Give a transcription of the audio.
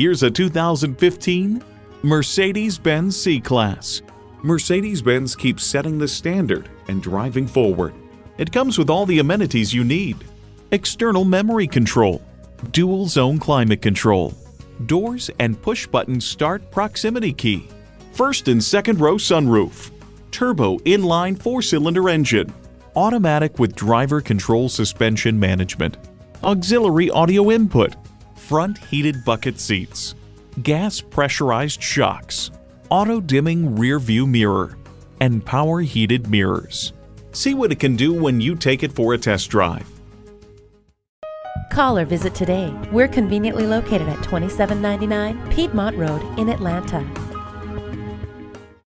Here's a 2015 Mercedes-Benz C-Class. Mercedes-Benz keeps setting the standard and driving forward. It comes with all the amenities you need. External memory control, dual zone climate control, doors and push-button start proximity key, first and second row sunroof, turbo inline four-cylinder engine, automatic with driver control suspension management, auxiliary audio input, front heated bucket seats, gas pressurized shocks, auto dimming rear view mirror, and power heated mirrors. See what it can do when you take it for a test drive. Call or visit today. We're conveniently located at 2799 Piedmont Road in Atlanta.